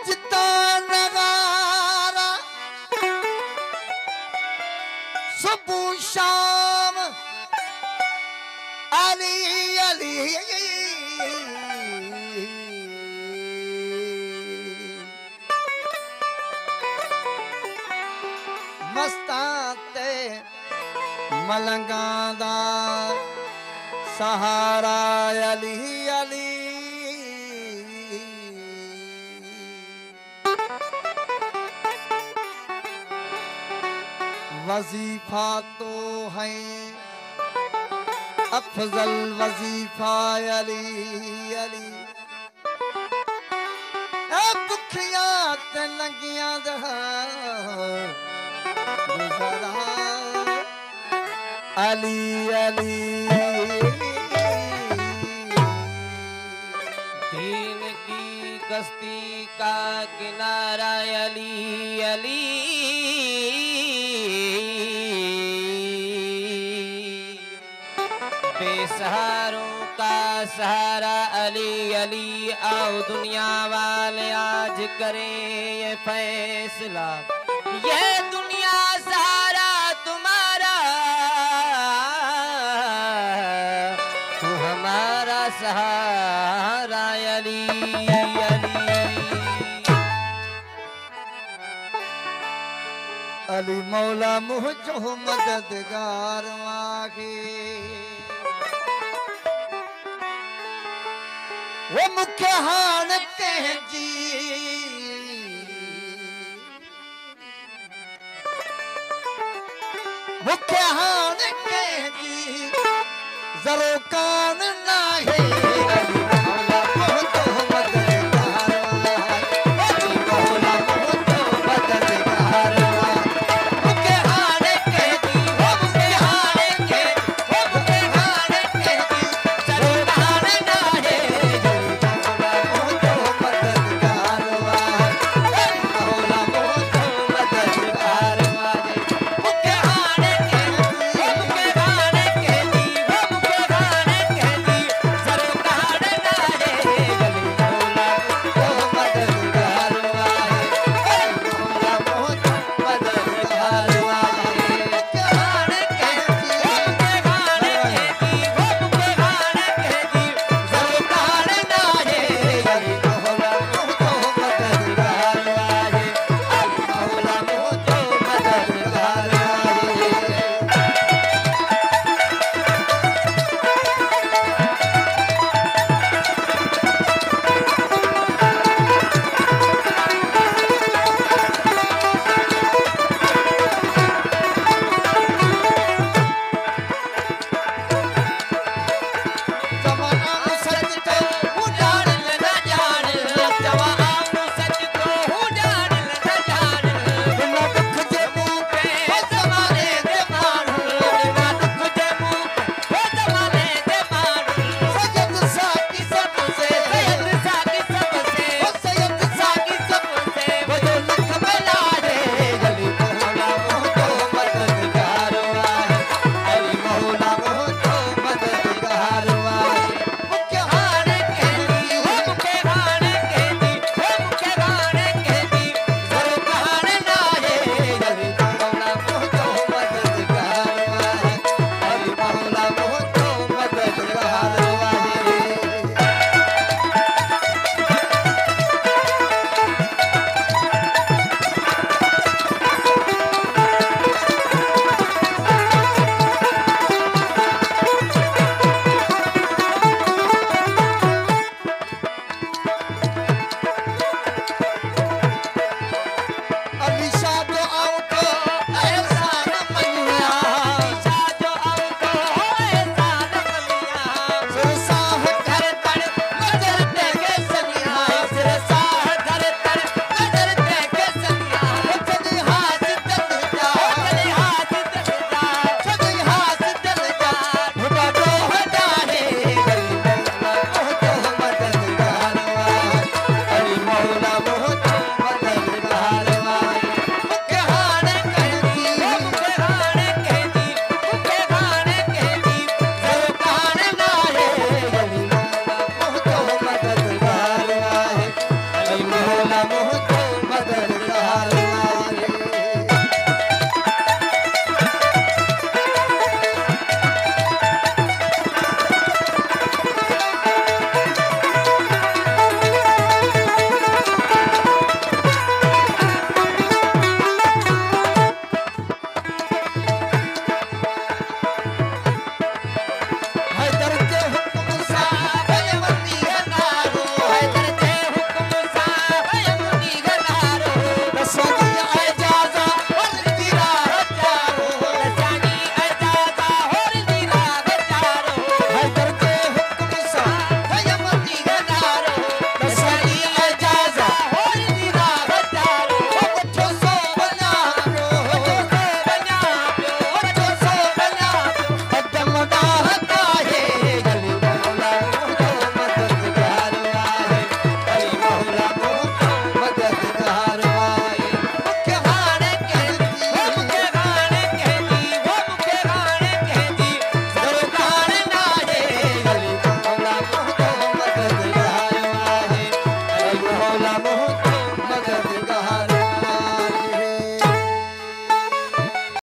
बजता नगारा। शाम। अली अली। मस्ताते मलंगा सहारा अली। वजीफा तो है। अफजल वजीफा अली अली। भुखिया ते अली अली। दीन की कश्ती का किनारा अली अली। बेसहारों का सहारा अली अली, आओ दुनिया वाले आज करें ये फैसला। ये दुनिया सहारा तुम्हारा, तू हमारा सहारा अली अली। अली मौला मुझो मददगार मागे वो मुख्य हान